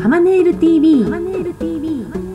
ハマネイル TV, ハマネイル TV